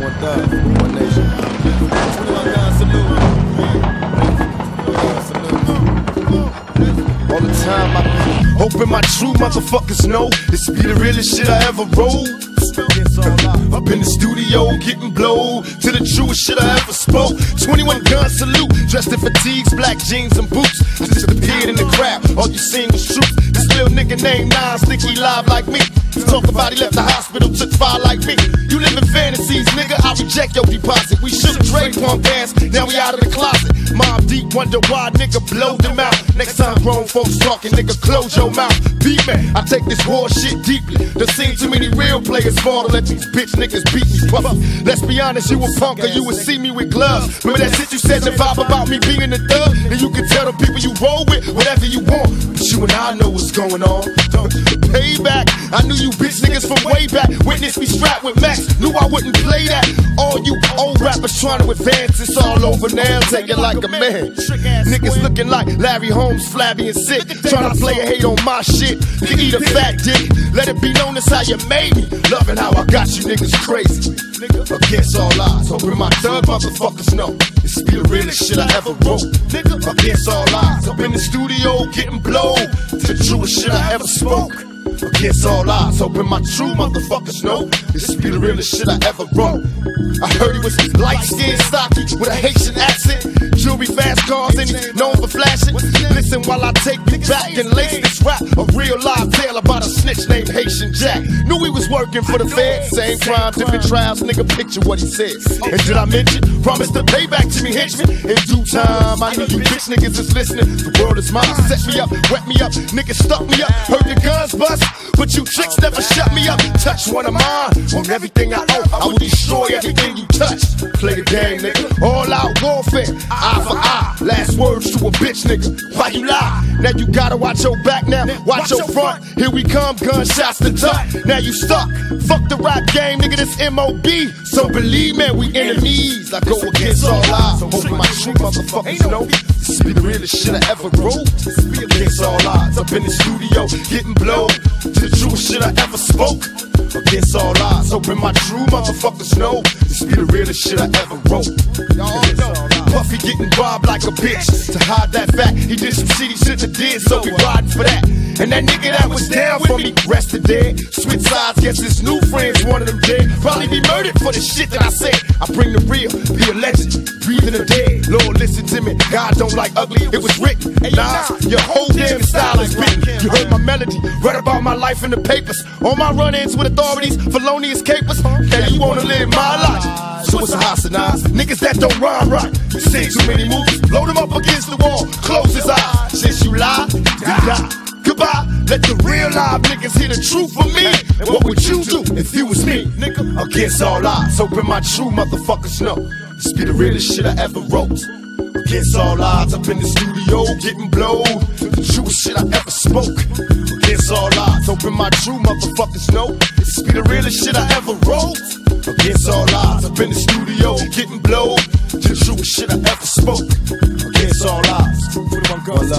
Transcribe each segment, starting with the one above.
love, one thug, one nation. 21 salute. All the time I hoping my true motherfuckers know this be the realest shit I ever wrote. Up in the studio, getting blow to the truest shit I ever spoke. 21 gun salute, dressed in fatigues, black jeans and boots. Just appeared in the crowd, all you seen was truth. This little nigga named Nas think he live like me. Talk about he left the hospital, took fire like me. You live in fantasies, nigga. I reject your deposit. We shook Dre punk ass, now we out of the closet. Wonder why nigga blow them out. Next time grown folks talking, nigga, close your mouth. Beat me, I take this war shit deeply. There seen too many real players fall to let these bitch niggas beat me. Puff. Let's be honest, you a punk or you would see me with gloves. Remember that shit you said the vibe about me being a thug? And you can tell the roll with whatever you want. But you and I know what's going on. Payback, I knew you bitch niggas from way back. Witness me strapped with Max, knew I wouldn't play that. All you old rappers trying to advance, it's all over now. Take it like a man. Niggas looking like Larry Holmes, flabby and sick. Trying to play a hate on my shit. You eat a fat dick. Let it be known that's how you made me. Loving how I got you niggas crazy. Against all odds, hoping my thug motherfuckers know this be the realest shit I ever wrote. Nigga, Against all odds, up in the studio getting blow to the truest shit I ever spoke. Against all odds, hoping my true motherfuckers know this be the realest shit I ever wrote. I heard he was light skinned, stocky, with a Haitian accent. Jewelry, fast cars, and he's known for flashing. Listen while I take you back and lace this rap. A real live tale about a snitch named Haitian Jack. Knew he was working for the Fed. Same crime, different trials, nigga, picture what he said. And did I mention? Promise to pay back to me, henchman. In due time, I know you bitch niggas is listening. The world is mine. Set me up, wet me up, niggas stuck me up. Heard the guns bust, but you tricks never shut me up. Touch one of mine on everything I own. I will destroy everything touch. Play the game, nigga. All out warfare, eye for eye. Last words to a bitch, nigga. Why you lie? Now you gotta watch your back now, watch your front. Here we come, gunshots to duck. Now you stuck. Fuck the rap game, nigga. This MOB. So believe me, we enemies. I go against all odds. Hoping my true motherfuckers know this be the realest shit I ever wrote. Against all odds, up in the studio, getting blow to the truest shit I ever spoke. Against all odds, hoping my true motherfuckers know this be the realest shit I ever wrote. Y'all know. Puffy getting robbed like a bitch. To hide that fact, he did some shitty shit he did, so we riding for that. And that nigga that was down for me, rested dead. Switch sides, guess his new friends, one of them dead. Probably be murdered for the shit that I said. I bring the real, be a legend, breathing the dead. Lord, listen to me, God don't like ugly, it was written. Nah, your whole damn style is written. You heard my melody, read about my life in the papers. All my run-ins with authorities, felonious capers. Now you wanna live my life. So it's a hostilize. Niggas that don't rhyme right. You see too many movies, load them up against the wall, close his eyes. Since you lie, you die. Goodbye. Let the real live niggas hear the truth from me. And what would you do if you was me, nigga? Against all odds, hoping my true motherfuckers know this be the realest shit I ever wrote. Against all odds, up in the studio, getting blowed. The truest shit I ever spoke. Against all odds, hoping my true motherfuckers know this be the realest shit I ever wrote. Against all odds, up in the studio, getting blowed. The truest shit I ever spoke. Against all odds.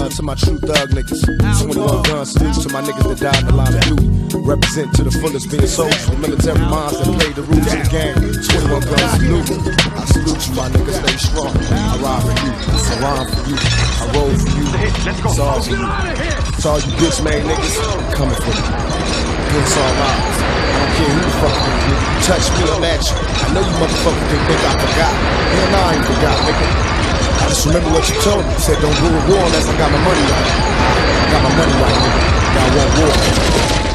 To my true thug niggas. 21 guns, salute to my niggas that died in the line of duty. Represent to the fullest being soldiers, military minds that played the rules of the game. 21 guns, salute. I salute you, my niggas, stay strong. I ride for you, I rhyme for you, I roll for you. It's all for you. It's all you bitch made niggas I'm coming for you. Against all odds. I don't care who the fuck you touch me, I'm at you. I know you motherfuckers think I forgot. Hell nah, I ain't forgot, just remember what you told me. You said don't rule war unless I got my money right. I got my money right. Now I want war.